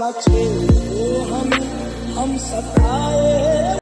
मचे हम हम सताए